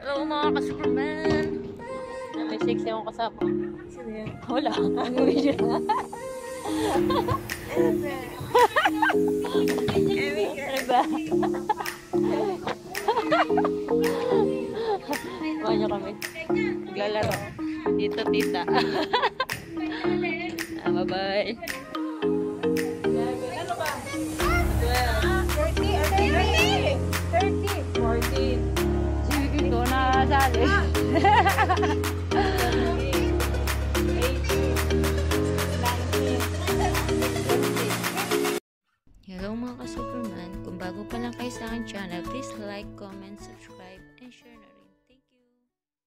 Hello mga ka-Superman! May sexy akong kasama. Sino yan? Wala. Ang video na. Ano ba? Kuha niyo kami. Naglalaro. Dito, tita. ah, bye-bye. Ikaw nakasali. 80. 90. Hello mga ka-Superman. Kung bago pa lang kayo sa aking channel, please like, comment, subscribe.